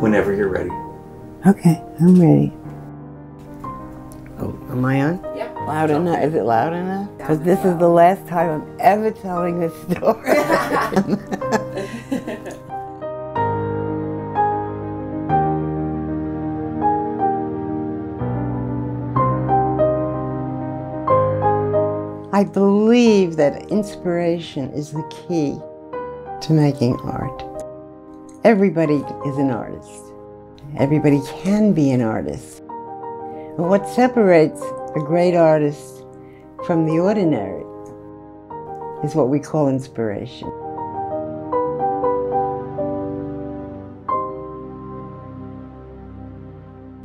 whenever you're ready. Okay, I'm ready. Oh, am I on? Yep. Loud oh. enough? Is it loud enough? Because this is the last time I'm ever telling this story. I believe that inspiration is the key to making art. Everybody is an artist. Everybody can be an artist. But what separates a great artist from the ordinary is what we call inspiration.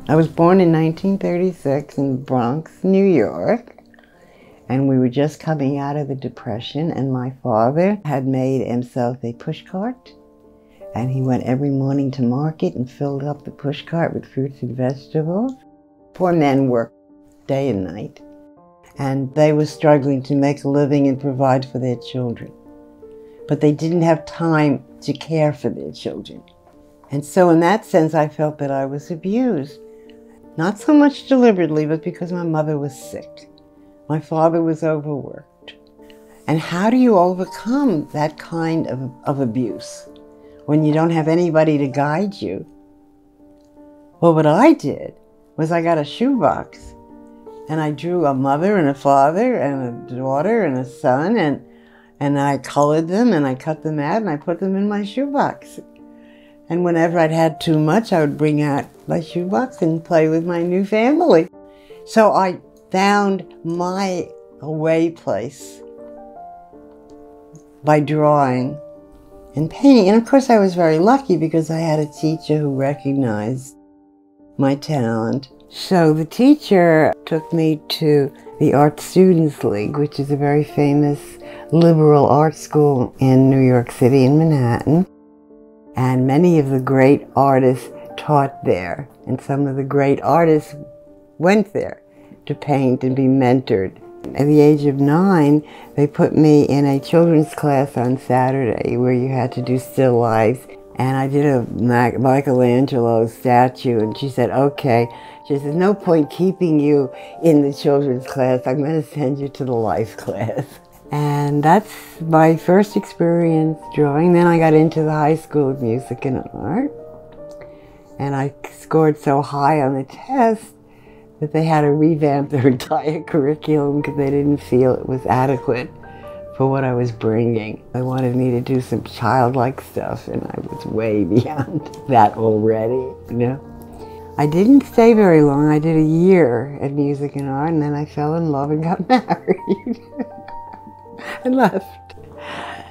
I was born in 1936 in Bronx, New York, and we were just coming out of the Depression, and my father had made himself a pushcart, and he went every morning to market and filled up the pushcart with fruits and vegetables. Poor men worked day and night, and they were struggling to make a living and provide for their children. But they didn't have time to care for their children. And so, in that sense, I felt that I was abused. Not so much deliberately, but because my mother was sick. My father was overworked. And how do you overcome that kind of, of abuse when you don't have anybody to guide you? Well, what I did was I got a shoebox and I drew a mother and a father and a daughter and a son and and I colored them and I cut them out and I put them in my shoebox. And whenever I'd had too much, I would bring out my shoebox and play with my new family. So I found my away place by drawing and painting. And of course, I was very lucky because I had a teacher who recognized my talent. So the teacher took me to the Art Students League, which is a very famous liberal art school in New York City in Manhattan. And many of the great artists taught there, and some of the great artists went there to paint and be mentored. At the age of nine, they put me in a children's class on Saturday where you had to do still lives. And I did a Michelangelo statue, and she said, okay. She says, no point keeping you in the children's class. I'm going to send you to the life class. And that's my first experience drawing. Then I got into the High School of Music and Art. And I scored so high on the test that they had to revamp their entire curriculum because they didn't feel it was adequate for what I was bringing. They wanted me to do some childlike stuff, and I was way beyond that already, you know. I didn't stay very long. I did a year at Music and Art, and then I fell in love and got married and left.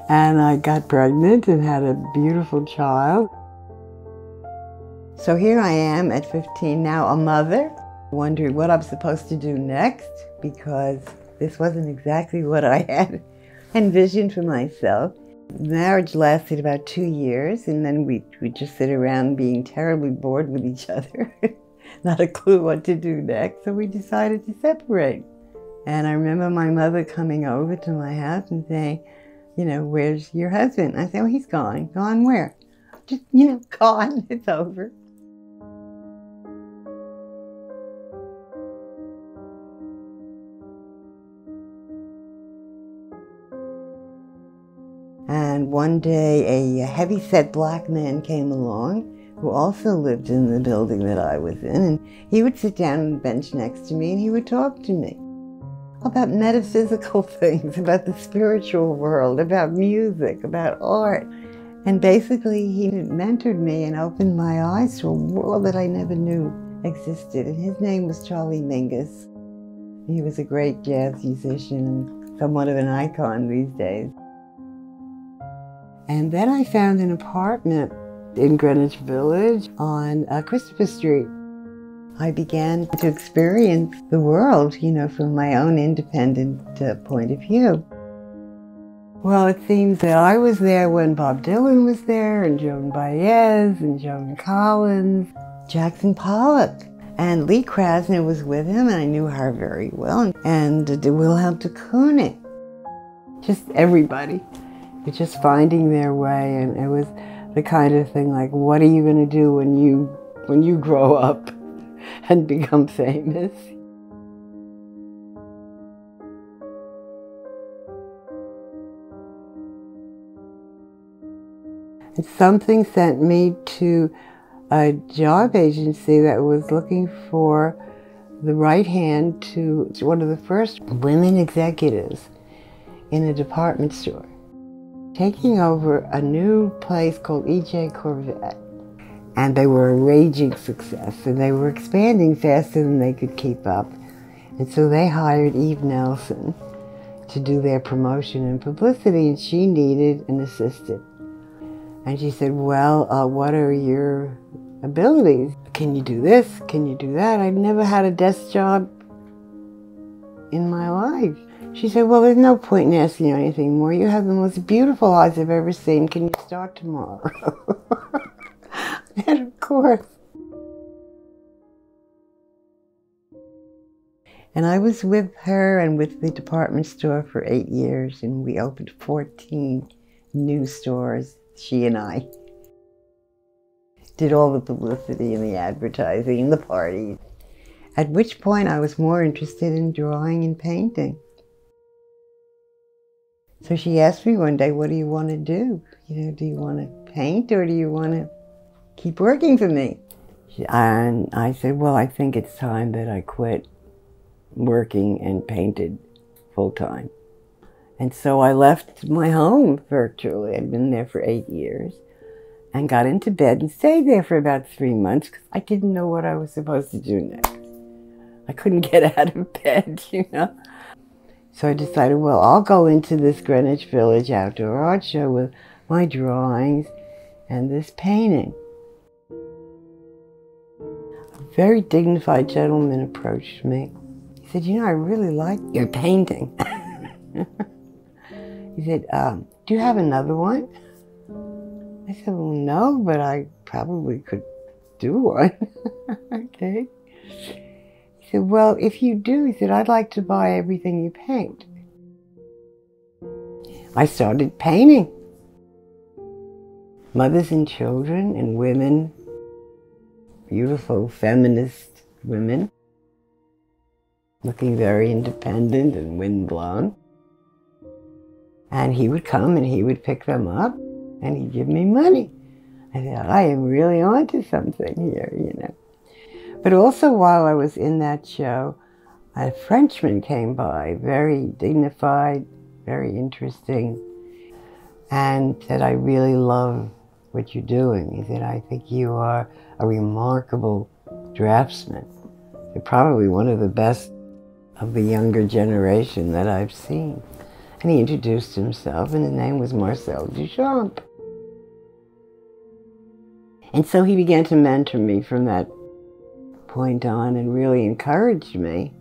And I got pregnant and had a beautiful child. So here I am at 15 now, a mother, wondering what I'm supposed to do next because this wasn't exactly what I had envisioned for myself. Marriage lasted about two years, and then we would just sit around being terribly bored with each other, not a clue what to do next. So we decided to separate. And I remember my mother coming over to my house and saying, you know, where's your husband? I said, Well, he's gone. Gone where? Just, you know, gone. It's over. One day, a heavy-set black man came along who also lived in the building that I was in. And he would sit down on the bench next to me and he would talk to me about metaphysical things, about the spiritual world, about music, about art. And basically, he mentored me and opened my eyes to a world that I never knew existed. And his name was Charlie Mingus. He was a great jazz musician and somewhat of an icon these days. And then I found an apartment in Greenwich Village on uh, Christopher Street. I began to experience the world, you know, from my own independent uh, point of view. Well, it seems that I was there when Bob Dylan was there, and Joan Baez, and Joan Collins, Jackson Pollock. And Lee Krasner was with him, and I knew her very well, and uh, Willem de Kooning. Just everybody. Just finding their way, and it was the kind of thing like, what are you going to do when you when you grow up and become famous? And something sent me to a job agency that was looking for the right hand to one of the first women executives in a department store, taking over a new place called EJ Korvette. And they were a raging success, and they were expanding faster than they could keep up. And so they hired Eve Nelson to do their promotion and publicity, and she needed an assistant. And she said, Well, uh, what are your abilities? Can you do this? Can you do that? I've never had a desk job in my life. She said, Well, there's no point in asking you anything more. You have the most beautiful eyes I've ever seen. Can you start tomorrow? and of course. And I was with her and with the department store for eight years, and we opened 14 new stores she and I did all the publicity and the advertising and the parties. At which point I was more interested in drawing and painting. So she asked me one day, What do you want to do? You know, do you want to paint or do you want to keep working for me? And I said, Well, I think it's time that I quit working and painted full time. And so I left my home virtually. I'd been there for eight years and got into bed and stayed there for about three months because I didn't know what I was supposed to do next. I couldn't get out of bed, you know. So I decided, well, I'll go into this Greenwich Village outdoor art show with my drawings and this painting. A very dignified gentleman approached me. He said, you know, I really like your painting. He said, um, Do you have another one? I said, Well, no, but I probably could do one. okay. Said, Well, if you do, he said, I'd like to buy everything you paint. I started painting mothers and children and women, beautiful feminist women, looking very independent and windblown. And he would come and he would pick them up and he'd give me money. I thought, I am really onto something here, you know. But also while I was in that show, a Frenchman came by, very dignified, very interesting, and said, I really love what you're doing. He said, I think you are a remarkable draftsman. You're probably one of the best of the younger generation that I've seen. And he introduced himself, and his name was Marcel Duchamp. And so he began to mentor me from that point on and really encouraged me.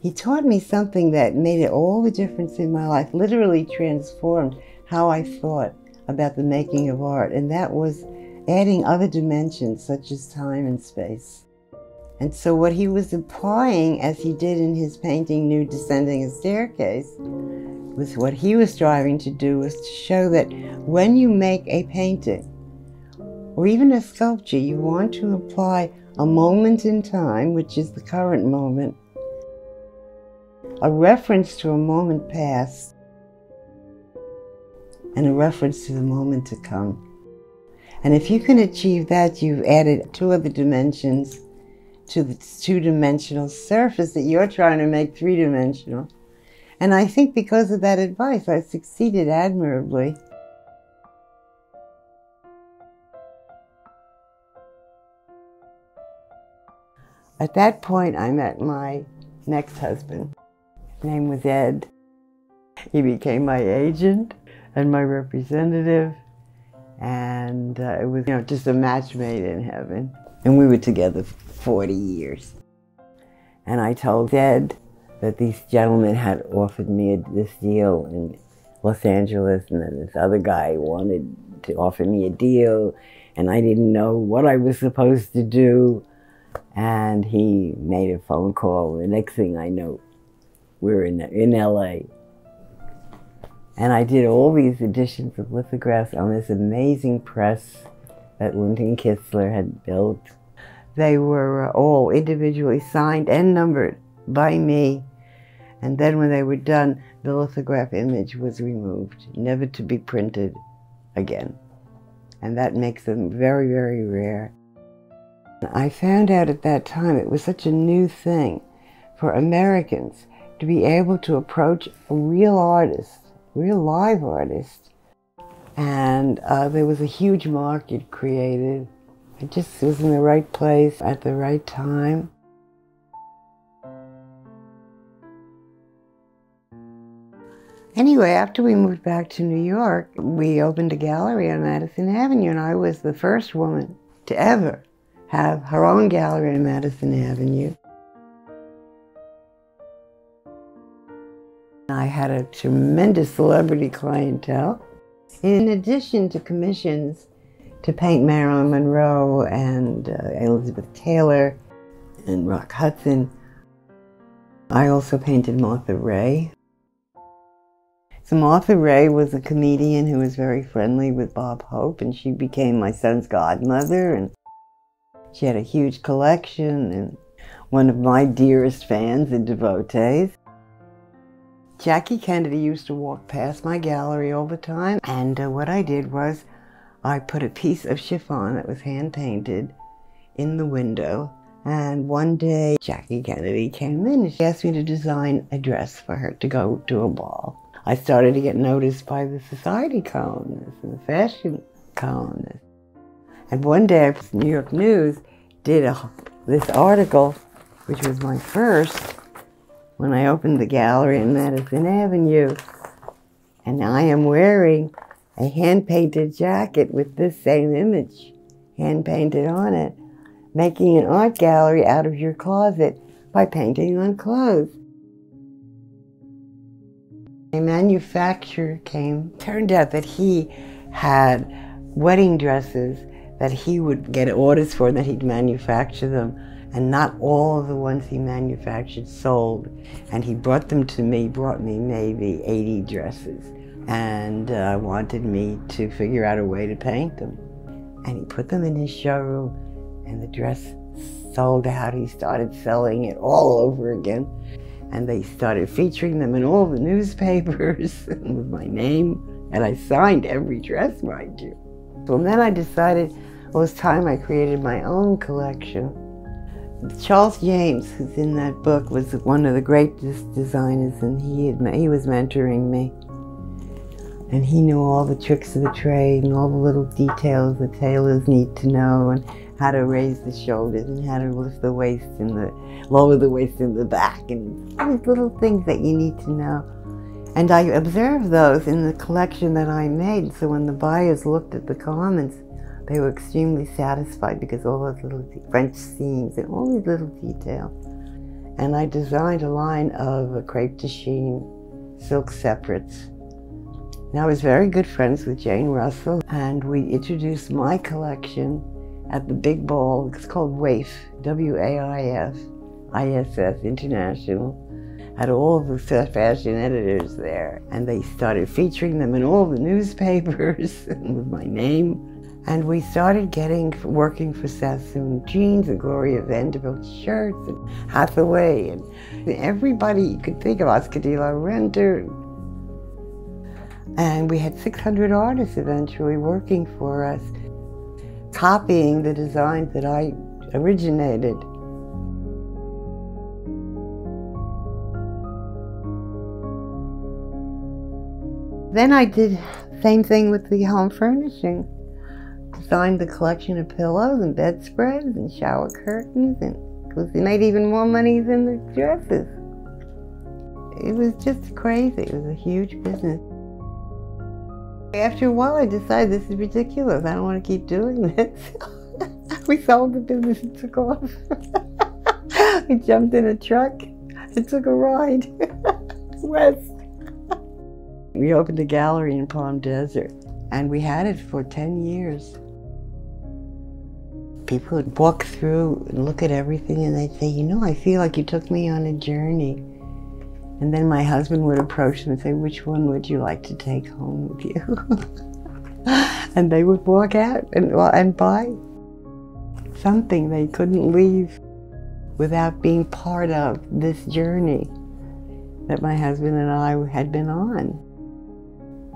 He taught me something that made it all the difference in my life, literally transformed how I thought about the making of art, and that was adding other dimensions such as time and space. And so, what he was applying, as he did in his painting Nude Descending a Staircase, was what he was striving to do was to show that when you make a painting or even a sculpture, you want to apply a moment in time, which is the current moment, a reference to a moment past, and a reference to the moment to come. And if you can achieve that, you've added two other dimensions to the two dimensional surface that you're trying to make three dimensional. And I think because of that advice, I succeeded admirably. At that point, I met my next husband. His name was Ed. He became my agent and my representative, and uh, it was you know just a match made in heaven. And we were together 40 years. And I told Ed, that these gentlemen had offered me this deal in Los Angeles, and then this other guy wanted to offer me a deal, and I didn't know what I was supposed to do. And he made a phone call. The next thing I know, we're in in LA. And I did all these editions of lithographs on this amazing press that Lynton Kistler had built. They were all individually signed and numbered by me. And then when they were done, the lithograph image was removed, never to be printed again. And that makes them very, very rare. I found out at that time it was such a new thing for Americans to be able to approach a real artist, real live artist. And uh, there was a huge market created. I just was in the right place at the right time. Anyway, after we moved back to New York, we opened a gallery on Madison Avenue, and I was the first woman to ever have her own gallery on Madison Avenue. I had a tremendous celebrity clientele. In addition to commissions to paint Marilyn Monroe and uh, Elizabeth Taylor and Rock Hudson, I also painted Martha Raye. So Martha Raye was a comedian who was very friendly with Bob Hope, and she became my son's godmother, and she had a huge collection and one of my dearest fans and devotees. Jackie Kennedy used to walk past my gallery all the time, and uh, what I did was I put a piece of chiffon that was hand painted in the window. And one day, Jackie Kennedy came in and she asked me to design a dress for her to go to a ball. I started to get noticed by the society columnists and the fashion columnists. And one day, New York News did a, this article, which was my first, when I opened the gallery in Madison Avenue. And I am wearing a hand painted jacket with this same image hand painted on it, making an art gallery out of your closet by painting on clothes. A manufacturer came, turned out that he had wedding dresses that he would get orders for and that he'd manufacture them and not all of the ones he manufactured sold. And he brought them to me, brought me maybe 80 dresses, and uh, wanted me to figure out a way to paint them. And he put them in his showroom, and the dress sold out. He started selling it all over again. And they started featuring them in all the newspapers with my name, and I signed every dress, mind you. So then I decided was time I created my own collection. Charles James, who's in that book, was one of the greatest designers, and he had, he was mentoring me. And he knew all the tricks of the trade and all the little details the tailors need to know, and how to raise the shoulders and how to lift the waist and the lower the waist in the back, and all these little things that you need to know. And I observed those in the collection that I made. So when the buyers looked at the garments, they were extremely satisfied because all those little French seams and all these little details. And I designed a line of crepe de chine silk separates. And I was very good friends with Jane Russell, and we introduced my collection at the big ball. It's called WAIF, W-A-I-F, ISS International. Had all the fashion editors there, and they started featuring them in all the newspapers with my name and we started getting, working for Sassoon Jeans and Gloria Vanderbilt shirts and Hathaway and everybody you could think of, Oscar de la Renta. And we had 600 artists eventually working for us, copying the designs that I originated. Then I did same thing with the home furnishing designed the collection of pillows and bedspreads and shower curtains, and we made even more money than the dresses. It was just crazy. It was a huge business. After a while, I decided this is ridiculous. I don't want to keep doing this. we sold the business and took off. we jumped in a truck and took a ride west. we opened a gallery in Palm Desert, and we had it for 10 years people would walk through and look at everything and they'd say, You know, I feel like you took me on a journey. And then my husband would approach them and say, Which one would you like to take home with you? and they would walk out and, and buy something they couldn't leave without being part of this journey that my husband and I had been on.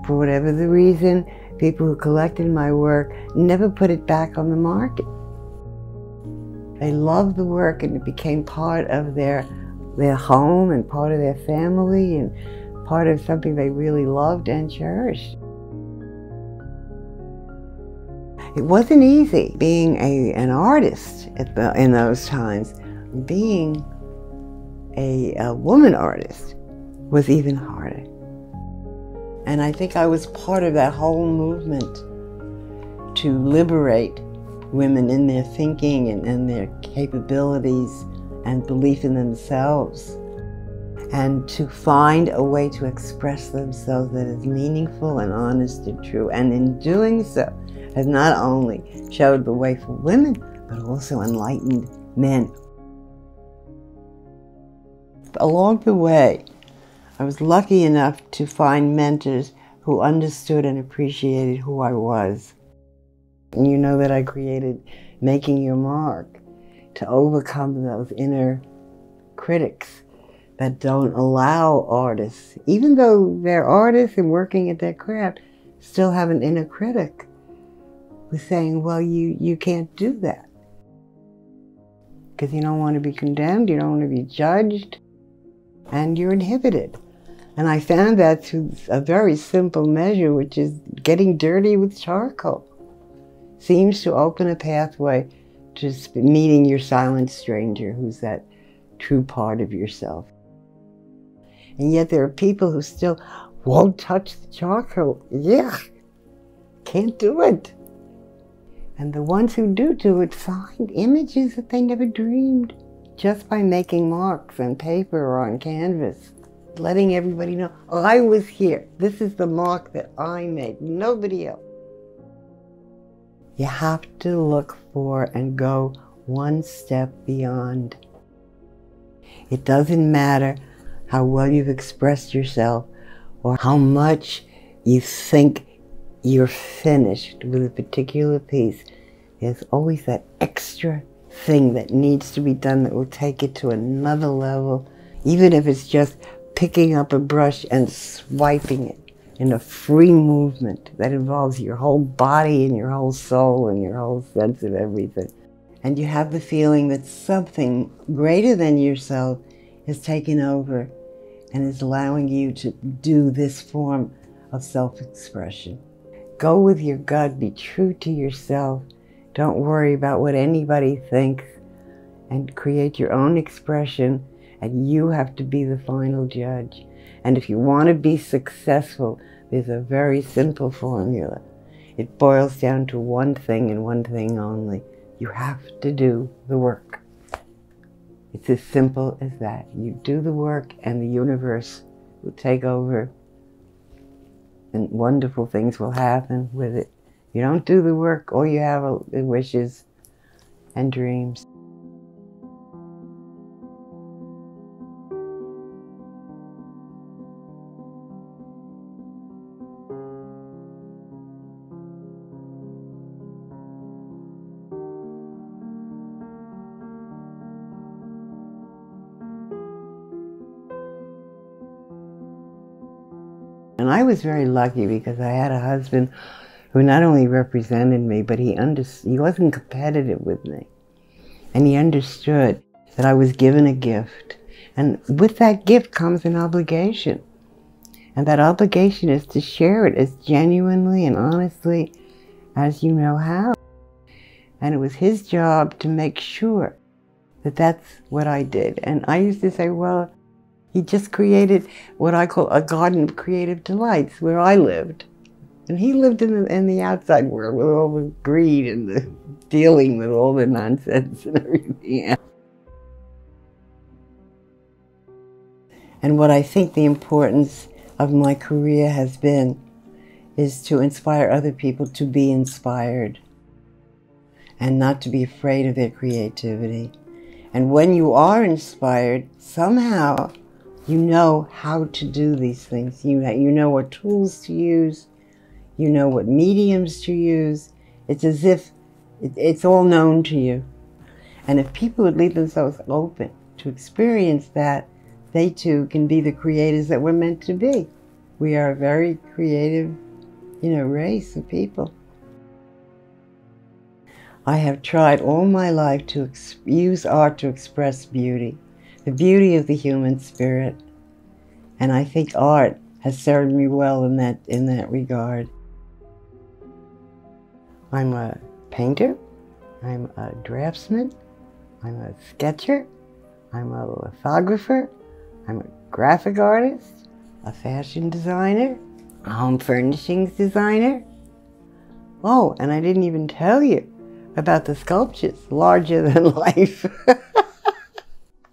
For whatever the reason, people who collected my work never put it back on the market. They loved the work and it became part of their their home and part of their family and part of something they really loved and cherished. It wasn't easy being a, an artist the, in those times. Being a, a woman artist was even harder. And I think I was part of that whole movement to liberate women in their thinking and in their capabilities and belief in themselves and to find a way to express themselves that is meaningful and honest and true. And in doing so, has not only showed the way for women, but also enlightened men. Along the way, I was lucky enough to find mentors who understood and appreciated who I was. And you know that I created Making Your Mark to overcome those inner critics that don't allow artists, even though they're artists and working at their craft, still have an inner critic who's saying, well, you, you can't do that. Because you don't want to be condemned, you don't want to be judged, and you're inhibited. And I found that through a very simple measure, which is getting dirty with charcoal. Seems to open a pathway just meeting your silent stranger who's that true part of yourself. And yet there are people who still won't touch the charcoal. Yeah, can't do it. And the ones who do do it find images that they never dreamed just by making marks on paper or on canvas, letting everybody know, I was here. This is the mark that I made, nobody else. You have to look for and go one step beyond. It doesn't matter how well you've expressed yourself or how much you think you're finished with a particular piece. There's always that extra thing that needs to be done that will take it to another level, even if it's just picking up a brush and swiping it in a free movement that involves your whole body and your whole soul and your whole sense of everything. And you have the feeling that something greater than yourself is taking over and is allowing you to do this form of self expression. Go with your gut, be true to yourself. Don't worry about what anybody thinks and create your own expression, and you have to be the final judge. And if you want to be successful, there's a very simple formula. It boils down to one thing and one thing only. You have to do the work. It's as simple as that. You do the work and the universe will take over and wonderful things will happen with it. You don't do the work, all you have are wishes and dreams. And I was very lucky because I had a husband who not only represented me, but he, under, he wasn't competitive with me. And he understood that I was given a gift. And with that gift comes an obligation. And that obligation is to share it as genuinely and honestly as you know how. And it was his job to make sure that that's what I did. And I used to say, well, he just created what I call a garden of creative delights where I lived. And he lived in the, in the outside world with all the greed and the dealing with all the nonsense and everything else. And what I think the importance of my career has been is to inspire other people to be inspired and not to be afraid of their creativity. And when you are inspired, somehow you know how to do these things. You, you know what tools to use, you know what mediums to use. It's as if it, it's all known to you. And if people would leave themselves open to experience that, they too can be the creators that we're meant to be. We are a very creative, you know, race of people. I have tried all my life to use art to express beauty, the beauty of the human spirit. And I think art has served me well in that, in that regard. I'm a painter, I'm a draftsman, I'm a sketcher, I'm a lithographer, I'm a graphic artist, a fashion designer, a home furnishings designer. Oh, and I didn't even tell you about the sculptures larger than life.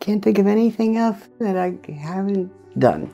Can't think of anything else that I haven't done.